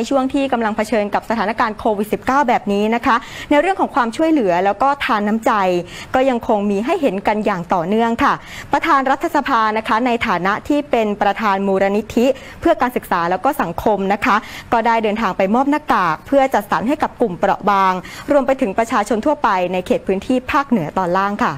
ในช่วงที่กำลังเผชิญกับสถานการณ์โควิด -19 แบบนี้นะคะ ในเรื่องของความช่วยเหลือแล้วก็ทานน้ำใจ ก็ยังคงมีให้เห็นกันอย่างต่อเนื่องค่ะ ประธานรัฐสภานะคะ ในฐานะที่เป็นประธานมูลนิธิ เพื่อการศึกษาแล้วก็สังคมนะคะ ก็ได้เดินทางไปมอบหน้ากาก เพื่อจัดสรรให้กับกลุ่มเปราะบาง รวมไปถึงประชาชนทั่วไปในเขตพื้นที่ภาคเหนือตอนล่างค่ะ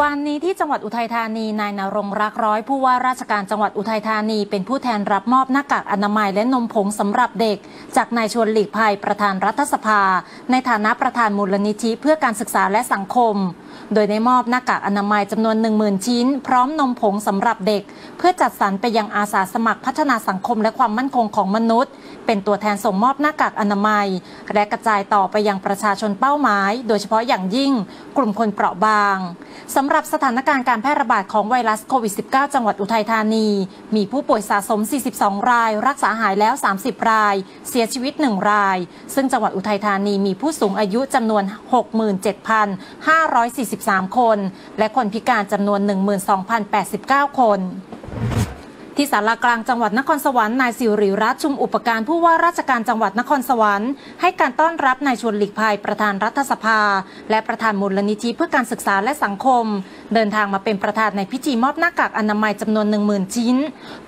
วันนี้ที่จังหวัดอุทัยธานีนายนรงรักร้อยผู้ว่าราชการจังหวัดอุทัยธานี เป็นผู้แทนรับมอบหน้ากากอนามัยและนมผงสำหรับเด็ก จากนายชวนหลีกภัยประธานรัฐสภา ในฐานะประธานมูลนิธิเพื่อการศึกษาและสังคม โดยได้มอบหน้ากากอนามัยจำนวน 10,000 ชิ้น พร้อมนมผงสำหรับเด็ก เพื่อจัดสรรไปยังอาสาสมัครพัฒนาสังคมและความมั่นคงของมนุษย์ เป็นตัวแทนส่งมอบหน้ากากอนามัย และกระจายต่อไปยังประชาชนเป้าหมาย โดยเฉพาะอย่างยิ่ง กลุ่มคนเปราะบางสำหรับสถานการณ์การแพร่ระบาดของไวรัสโควิด -19 จังหวัดอุทัยธานี มีผู้ป่วยสะสม 42 ราย รักษาหายแล้ว 30 ราย เสียชีวิต 1 ราย ซึ่งจังหวัดอุทัยธานีมีผู้สูงอายุจำนวน67,543 คน และคนพิการจำนวน 12,089 คน ที่ศาลากลางจังหวัดนครสวรรค์นายสิริรัตน์ชุมอุปการผู้ว่าราชการจังหวัดนครสวรรค์ให้การต้อนรับนายชวนหลีกภัยประธานรัฐสภา และประธานมูลนิธิเพื่อการศึกษาและสังคม เดินทางมาเป็นประธานในพิธีมอบหน้ากากอนามัยจำนวน10,000ชิ้น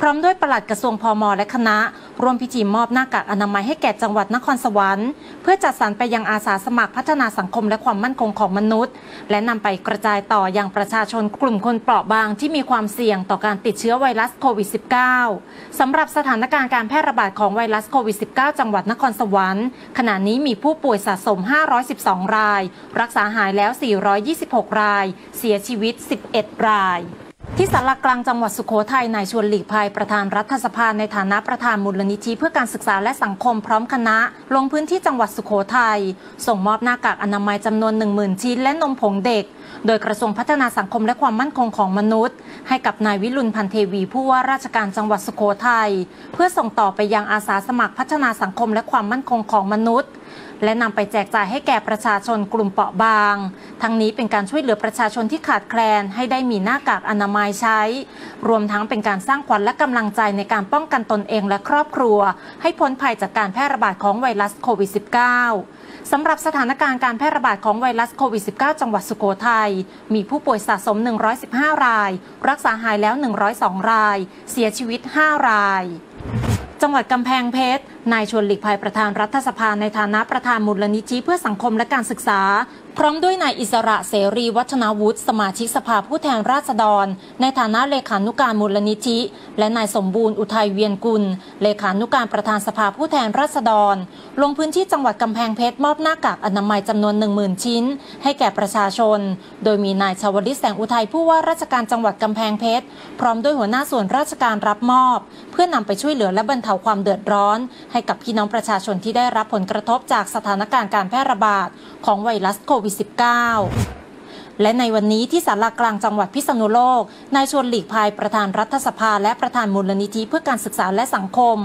พร้อมด้วยปลัดกระทรวงพมและคณะร่วมพิธีมอบหน้ากากอนามัยให้แก่จังหวัดนครสวรรค์ เพื่อจัดสรรไปยังอาสาสมัครพัฒนาสังคมและความมั่นคงของมนุษย์ และนำไปกระจายต่อยังประชาชนกลุ่มคนเปราะบางที่มีความเสี่ยงต่อการติดเชื้อไวรัสโควิด -19 สำหรับสถานการณ์การแพร่ระบาดของไวรัสโควิด -19 จังหวัดนครสวรรค์ขณะนี้มีผู้ป่วยสะสม 512 ราย รักษาหายแล้ว 426 ราย เสียชีวิต 11 รายที่สารกลางจังหวัดสุโขทัยนายชวนหลีกภัยประธานรัฐสภาในฐานะประธานมูลนิธิเพื่อการศึกษาและสังคมพร้อมคณะ ลงพื้นที่จังหวัดสุโขทัยส่งมอบหน้ากากอนามัยจำนวน 10,000 ชิ้นและนมผงเด็ก โดยกระทรวงพัฒนาสังคมและความมั่นคงของมนุษย์ ให้กับนายวิรุณพันเทวีผู้ว่าราชการจังหวัดสุโขทัยเพื่อส่งต่อไปยังอาสาสมัครพัฒนาสังคมและความมั่นคงของมนุษย์ และนำไปแจกจ่ายให้แก่ประชาชนกลุ่มเปราะบาง ทั้งนี้เป็นการช่วยเหลือประชาชนที่ขาดแคลนให้ได้มีหน้ากากอนามัยใช้ รวมทั้งเป็นการสร้างขวัญและกำลังใจในการป้องกันตนเองและครอบครัว ให้พ้นภัยจากการแพร่ระบาดของไวรัสโควิด -19 สำหรับสถานการณ์การแพร่ระบาดของไวรัสโควิด -19 จังหวัดสุโขทัย มีผู้ป่วยสะสม 115 ราย รักษาหายแล้ว 102 ราย เสียชีวิต 5 ราย จังหวัดกำแพงเพชร นายชวนหลีกภัยประธานรัฐสภาในฐานะประธานมูลนิธิเพื่อสังคมและการศึกษา พร้อมด้วยนายอิสระเสรีวัฒนาวุฒิสมาชิกสภาผู้แทนราษฎร ในฐานะเลขานุการมูลนิธิ และนายสมบูรณ์อุทัยเวียนกุล เลขานุการประธานสภาผู้แทนราษฎร ลงพื้นที่จังหวัดกำแพงเพชรมอบหน้ากากอนามัยจำนวน10,000 ชิ้น ให้แก่ประชาชน โดยมีนายชาวลิตแสงอุทัยผู้ว่าราชการจังหวัดกำแพงเพชรพร้อมด้วยหัวหน้าส่วนราชการรับมอบ เพื่อนำไปช่วยเหลือและบรรเทาความเดือดร้อน ให้กับพี่น้องประชาชนที่ได้รับผลกระทบจากสถานการณ์การแพร่ระบาดของไวรัสโควิด -19 และในวันนี้ที่ศาลากลางจังหวัดพิษณุโลก นายชวนหลีกภัยประธานรัฐสภา และประธานมูลนิธิเพื่อการศึกษาและสังคม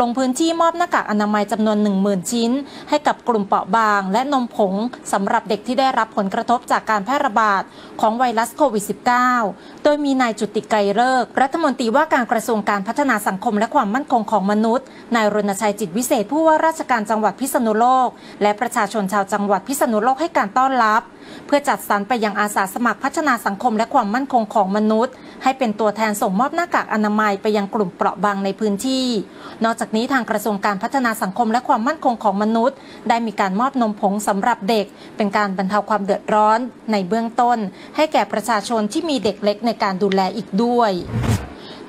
ลงพื้นที่มอบหน้ากากอนามัยจำนวน 10,000 ชิ้น ให้กับกลุ่มเปราะบาง และนมผงสำหรับเด็กที่ได้รับผลกระทบจากการแพร่ระบาดของไวรัสโควิด -19 โดยมีนายจุติไกรเลิก รัฐมนตรีว่าการกระทรวงการพัฒนาสังคมและความมั่นคงของมนุษย์ นายรณชัยจิตวิเศษผู้ว่าราชการจังหวัดพิษณุโลก และประชาชนชาวจังหวัดพิษณุโลกให้การต้อนรับเพื่อจัดสรรไปยังอาสาสมัครพัฒนาสังคมและความมั่นคงของมนุษย์ ให้เป็นตัวแทนส่งมอบหน้ากากอนามัยไปยังกลุ่มเปราะบางในพื้นที่ นอกจากนี้ทางกระทรวงการพัฒนาสังคมและความมั่นคงของมนุษย์ ได้มีการมอบนมผงสำหรับเด็ก เป็นการบรรเทาความเดือดร้อนในเบื้องต้น ให้แก่ประชาชนที่มีเด็กเล็กในการดูแลอีกด้วย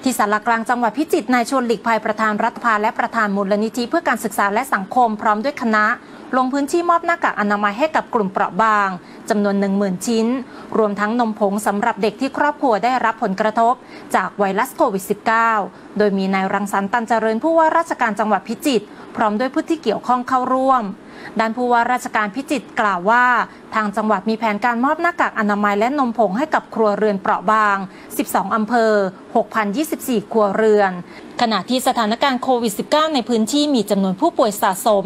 ที่สารกลางจังหวัดพิจิตรนายชวนหลีกภัยประธานรัฐภาและประธานมูลนิธิเพื่อการศึกษาและสังคมพร้อมด้วยคณะ ลงพื้นที่มอบหน้ากากอนามัยให้กับกลุ่มเปราะบางจำนวน 10,000 ชิ้น รวมทั้งนมผงสำหรับเด็กที่ครอบครัวได้รับผลกระทบ จากไวรัสโควิด -19 โดยมีนายรังสรรค์ตันเจริญผู้ว่าราชการจังหวัดพิจิตรพร้อมด้วยผู้ที่เกี่ยวข้องเข้าร่วม ด้านผู้ว่าราชการพิจิตรกล่าวว่า ทางจังหวัดมีแผนการมอบหน้ากากอนามัยและนมผงให้กับครัวเรือนเปราะบาง 12 อำเภอ 6,024 ครัวเรือน ขณะที่สถานการณ์โควิด -19 ในพื้นที่มีจำนวนผู้ป่วยสะสม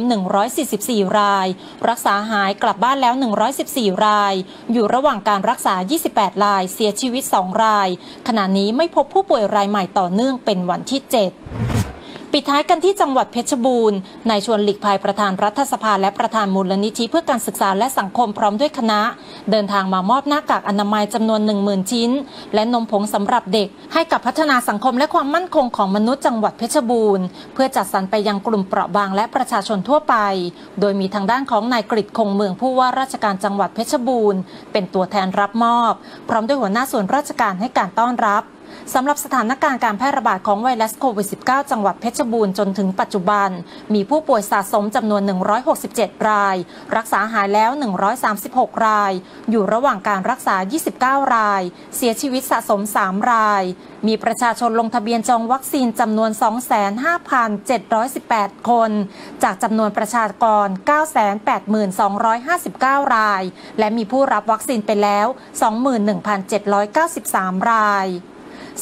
144 ราย รักษาหายกลับบ้านแล้ว 114 ราย อยู่ระหว่างการรักษา 28 ราย เสียชีวิต 2 ราย ขณะนี้ไม่พบผู้ป่วยรายใหม่ต่อเนื่องเป็นวันที่ 7 ปิดท้ายกันที่จังหวัดเพชรบูรณ์นายชวนหลีกภัยประธานรัฐสภาและประธานมูลนิธิเพื่อการศึกษาและสังคมพร้อมด้วยคณะ เดินทางมามอบหน้ากากอนามัยจำนวน 10,000 ชิ้น และนมผงสำหรับเด็ก ให้กับพัฒนาสังคมและความมั่นคงของมนุษย์จังหวัดเพชรบูรณ์ เพื่อจัดสรรไปยังกลุ่มเปราะบางและประชาชนทั่วไป โดยมีทางด้านของนายกฤษคงเมืองผู้ว่าราชการจังหวัดเพชรบูรณ์ เป็นตัวแทนรับมอบ พร้อมด้วยหัวหน้าส่วนราชการให้การต้อนรับ สำหรับสถานการณ์การแพร่ระบาดของไวรัสโควิด -19 จังหวัดเพชรบูรณ์จนถึงปัจจุบัน มีผู้ป่วยสะสมจำนวน 167 ราย รักษาหายแล้ว 136 ราย อยู่ระหว่างการรักษา 29 ราย เสียชีวิตสะสม 3 ราย มีประชาชนลงทะเบียนจองวัคซีนจำนวน 25,718 คน จากจำนวนประชากร 982,259 ราย และมีผู้รับวัคซีนไปแล้ว 21,793 ราย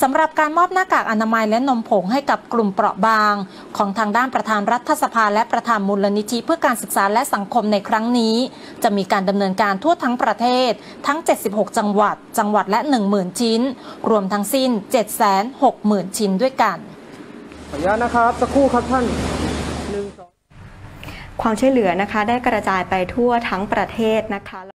สำหรับการมอบหน้ากากอนามัยและนมผงให้กับกลุ่มเปราะบาง ของทางด้านประธานรัฐสภาและประธานมูลนิธิเพื่อการศึกษาและสังคมในครั้งนี้ จะมีการดำเนินการทั่วทั้งประเทศ ทั้ง 76 จังหวัด จังหวัดละ 10,000 ชิ้น รวมทั้งสิ้น 760,000 ชิ้นด้วยกันขออนุญาตนะครับสักครู่ครับท่านหนึ่งสองความช่วยเหลือนะคะได้กระจายไปทั่วทั้งประเทศนะคะ